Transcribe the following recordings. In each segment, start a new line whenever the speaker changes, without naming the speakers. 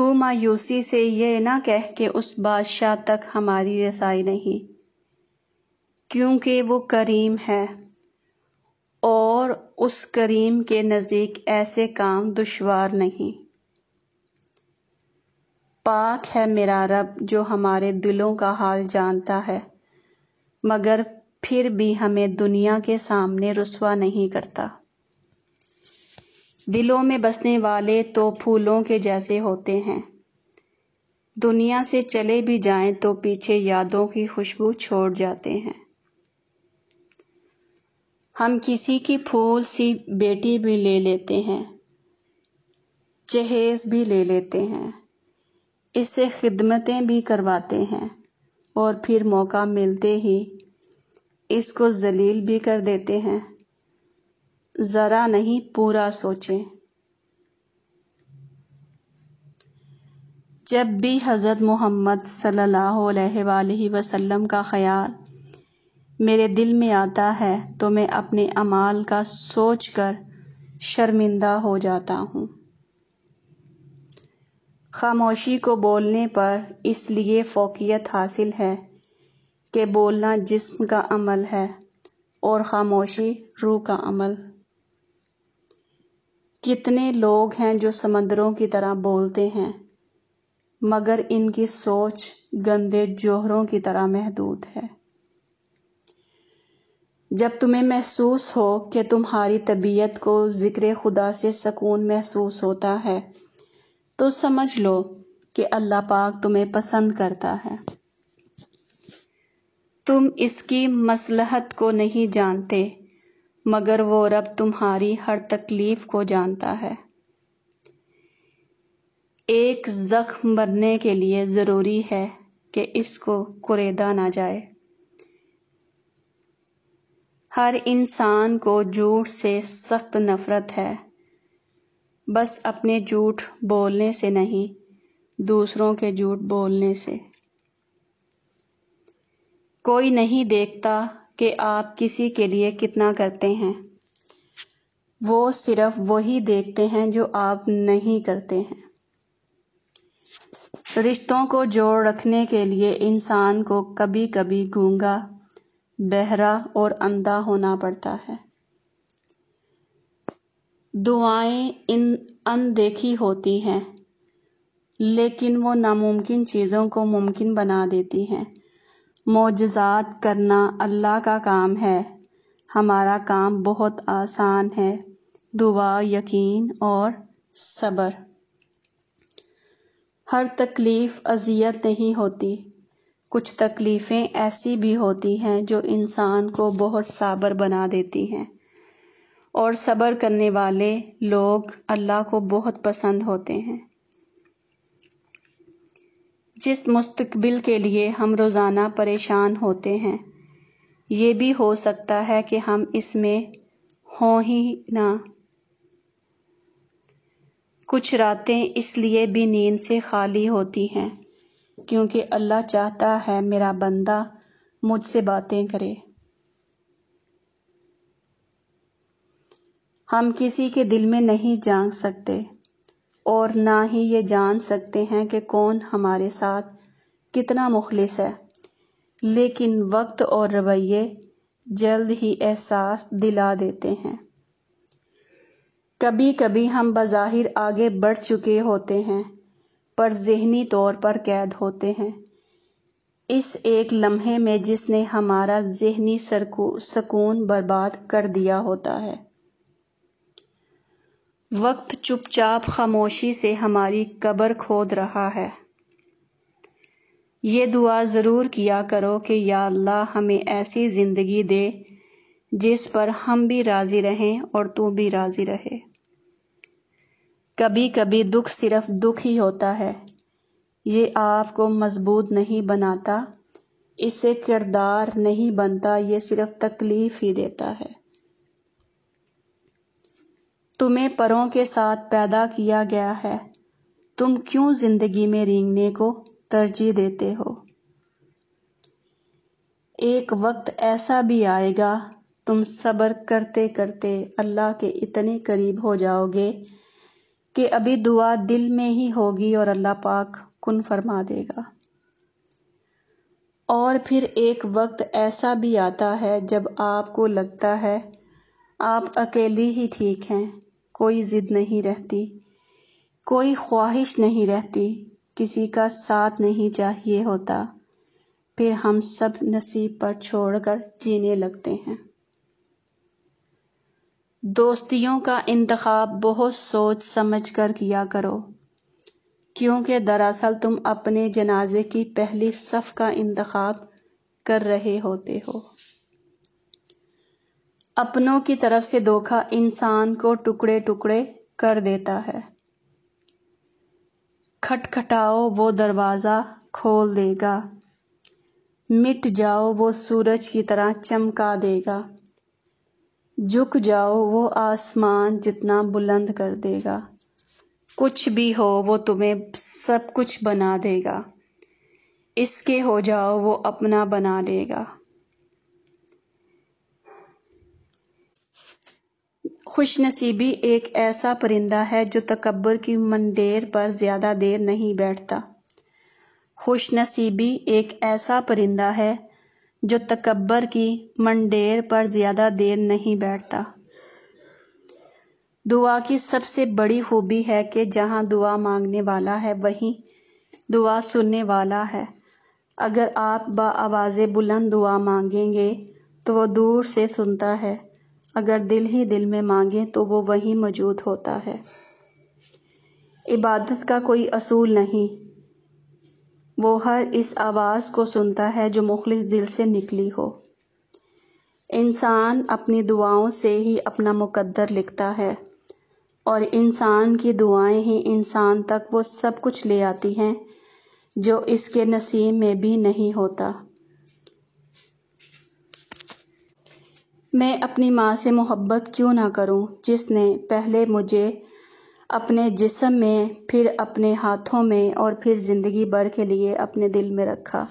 तू मायूसी से ये ना कह के उस बादशाह तक हमारी रसाई नहीं, क्योंकि वो करीम है और उस करीम के नज़दीक ऐसे काम दुश्वार नहीं। पाक है मेरा रब जो हमारे दिलों का हाल जानता है, मगर फिर भी हमें दुनिया के सामने रुसवा नहीं करता। दिलों में बसने वाले तो फूलों के जैसे होते हैं। दुनिया से चले भी जाएँ तो पीछे यादों की खुशबू छोड़ जाते हैं। हम किसी की फूल सी बेटी भी ले लेते हैं, जहेज भी ले लेते हैं, इससे खिदमतें भी करवाते हैं और फिर मौका मिलते ही इसको जलील भी कर देते हैं। ज़रा नहीं, पूरा सोचें। जब भी हज़रत मोहम्मद अलैहि वसल्लम का ख़याल मेरे दिल में आता है तो मैं अपने अमाल का सोचकर शर्मिंदा हो जाता हूँ। खामोशी को बोलने पर इसलिए फोकियत हासिल है कि बोलना जिस्म का अमल है और खामोशी रूह का अमल कितने लोग हैं जो समंदरों की तरह बोलते हैं, मगर इनकी सोच गंदे जोहरों की तरह महदूद है। जब तुम्हें महसूस हो कि तुम्हारी तबीयत को ज़िक्र खुदा से सकून महसूस होता है तो समझ लो कि अल्लाह पाक तुम्हें पसंद करता है। तुम इसकी मसलहत को नहीं जानते मगर वो रब तुम्हारी हर तकलीफ़ को जानता है। एक जख्म मरने के लिए ज़रूरी है कि इसको कुरेदा ना जाए। हर इंसान को झूठ से सख्त नफ़रत है। बस अपने झूठ बोलने से नहीं, दूसरों के झूठ बोलने से। कोई नहीं देखता कि आप किसी के लिए कितना करते हैं। वो सिर्फ़ वही देखते हैं जो आप नहीं करते हैं। रिश्तों को जोड़ रखने के लिए इंसान को कभी कभी गूँगा, बहरा और अंधा होना पड़ता है। दुआएँ इन अनदेखी होती हैं, लेकिन वो नामुमकिन चीज़ों को मुमकिन बना देती हैं। मोजात करना अल्लाह का काम है। हमारा काम बहुत आसान है। दुआ, यकीन और सब्र। हर तकलीफ़ अजियत नहीं होती। कुछ तकलीफ़ें ऐसी भी होती हैं जो इंसान को बहुत साबर बना देती हैं। और सब्र करने वाले लोग अल्लाह को बहुत पसंद होते हैं। जिस मुस्तकबिल के लिए हम रोज़ाना परेशान होते हैं, ये भी हो सकता है कि हम इसमें हों ही ना। कुछ रातें इसलिए भी नींद से खाली होती हैं, क्योंकि अल्लाह चाहता है मेरा बंदा मुझसे बातें करे। हम किसी के दिल में नहीं जान सकते। और ना ही ये जान सकते हैं कि कौन हमारे साथ कितना मुखलिस है। लेकिन वक्त और रवैये जल्द ही एहसास दिला देते हैं। कभी कभी हम बज़ाहिर आगे बढ़ चुके होते हैं, पर जहनी तौर पर कैद होते हैं। इस एक लम्हे में जिसने हमारा जहनी सकून बर्बाद कर दिया होता है। वक्त चुपचाप खामोशी से हमारी कब्र खोद रहा है। ये दुआ ज़रूर किया करो कि या अल्लाह हमें ऐसी ज़िंदगी दे, जिस पर हम भी राज़ी रहें और तू भी राज़ी रहे। कभी कभी दुख सिर्फ़ दुख ही होता है। ये आपको मज़बूत नहीं बनाता इससे किरदार नहीं बनता, ये सिर्फ़ तकलीफ़ ही देता है। तुम्हें परों के साथ पैदा किया गया है। तुम क्यों ज़िंदगी में रेंगने को तरजीह देते हो? एक वक्त ऐसा भी आएगा, तुम सब्र करते करते अल्लाह के इतने करीब हो जाओगे कि अभी दुआ दिल में ही होगी और अल्लाह पाक कुन फरमा देगा। और फिर एक वक्त ऐसा भी आता है जब आपको लगता है आप अकेली ही ठीक हैं। कोई ज़िद नहीं रहती, कोई ख्वाहिश नहीं रहती, किसी का साथ नहीं चाहिए होता। फिर हम सब नसीब पर छोड़कर जीने लगते हैं। दोस्तियों का इंतखब बहुत सोच समझ कर किया करो, क्योंकि दरअसल तुम अपने जनाजे की पहली सफ़ का इंतखब कर रहे होते हो। अपनों की तरफ़ से धोखा इंसान को टुकड़े टुकड़े कर देता है। खटखटाओ, वो दरवाज़ा खोल देगा। मिट जाओ, वो सूरज की तरह चमका देगा। झुक जाओ, वो आसमान जितना बुलंद कर देगा। कुछ भी हो, वो तुम्हें सब कुछ बना देगा। इसके हो जाओ, वो अपना बना देगा। खुश नसीबी एक ऐसा परिंदा है जो तकबर की मंडेर पर ज़्यादा देर नहीं बैठता। खुश नसीबी एक ऐसा परिंदा है जो तकबर की मंडेर पर ज़्यादा देर नहीं बैठता। दुआ की सबसे बड़ी खूबी है कि जहाँ दुआ मांगने वाला है, वहीं दुआ सुनने वाला है। अगर आप बाआवाज़ बुलंद दुआ मांगेंगे तो वो दूर से सुनता है। अगर दिल ही दिल में मांगें तो वो वहीं मौजूद होता है। इबादत का कोई असूल नहीं। वो हर इस आवाज़ को सुनता है जो मुखलिस दिल से निकली हो। इंसान अपनी दुआओं से ही अपना मुकद्दर लिखता है और इंसान की दुआएँ ही इंसान तक वो सब कुछ ले आती हैं जो इसके नसीब में भी नहीं होता। मैं अपनी माँ से मोहब्बत क्यों ना करूँ, जिसने पहले मुझे अपने जिस्म में, फिर अपने हाथों में और फिर ज़िंदगी भर के लिए अपने दिल में रखा।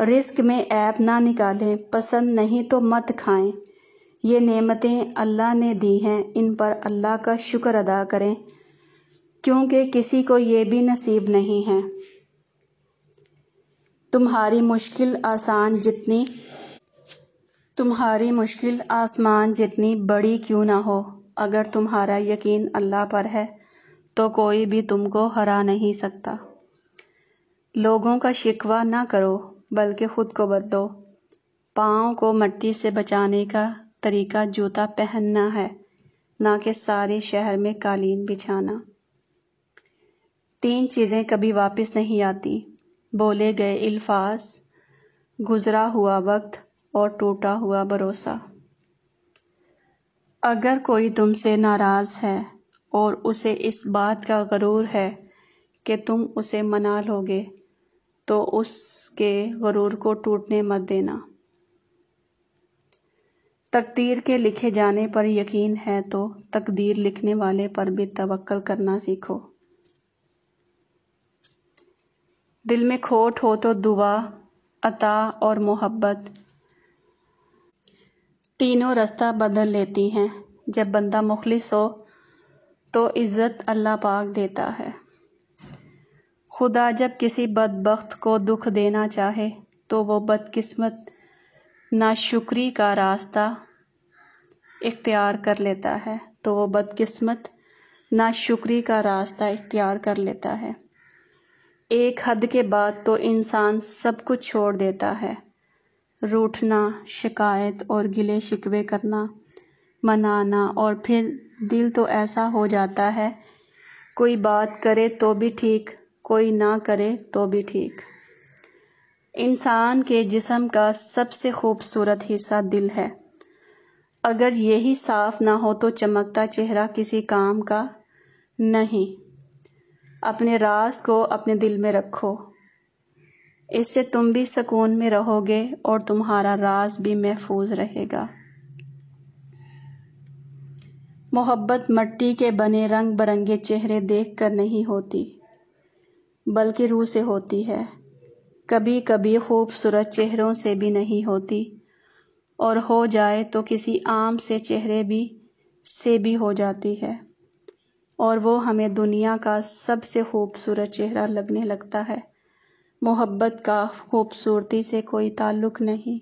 रिस्क में ऐप ना निकालें, पसंद नहीं तो मत खाएँ। ये नेमतें अल्लाह ने दी हैं, इन पर अल्लाह का शुक्र अदा करें, क्योंकि किसी को ये भी नसीब नहीं है। तुम्हारी मुश्किल आसान जितनी तुम्हारी मुश्किल आसमान जितनी बड़ी क्यों ना हो, अगर तुम्हारा यकीन अल्लाह पर है तो कोई भी तुमको हरा नहीं सकता। लोगों का शिकवा ना करो, बल्कि ख़ुद को बदलो। पाँव को मट्टी से बचाने का तरीका जूता पहनना है, ना कि सारे शहर में कालीन बिछाना। तीन चीज़ें कभी वापस नहीं आती। बोले गए अल्फाज गुज़रा हुआ वक्त और टूटा हुआ भरोसा। अगर कोई तुमसे नाराज़ है और उसे इस बात का गरूर है कि तुम उसे मना लोगे तो उसके गरूर को टूटने मत देना। तकदीर के लिखे जाने पर यकीन है तो तकदीर लिखने वाले पर भी तवक्ल करना सीखो। दिल में खोट हो तो दुआ, अता और मोहब्बत तीनों रास्ता बदल लेती हैं। जब बंदा मुखलिस हो तो इज़्ज़त अल्लाह पाक देता है। खुदा जब किसी बदबख्त को दुख देना चाहे तो वो बदकिस्मत, नाशुक्री का रास्ता इख्तियार कर लेता है। तो वो बदकिस्मत, नाशुक्री का रास्ता इख्तियार कर लेता है। एक हद के बाद तो इंसान सब कुछ छोड़ देता है। रूठना, शिकायत और गिले शिकवे करना, मनाना और फिर दिल तो ऐसा हो जाता है, कोई बात करे तो भी ठीक, कोई ना करे तो भी ठीक। इंसान के जिसम का सबसे खूबसूरत हिस्सा दिल है। अगर यही साफ़ ना हो तो चमकता चेहरा किसी काम का नहीं। अपने राज को अपने दिल में रखो। इससे तुम भी सुकून में रहोगे और तुम्हारा राज भी महफूज रहेगा। मोहब्बत मट्टी के बने रंग बरंगे चेहरे देख कर नहीं होती, बल्कि रूह से होती है। कभी कभी खूबसूरत चेहरों से भी नहीं होती, और हो जाए तो किसी आम से चेहरे भी, से भी हो जाती है। और वो हमें दुनिया का सबसे खूबसूरत चेहरा लगने लगता है। मोहब्बत का खूबसूरती से कोई ताल्लुक़ नहीं।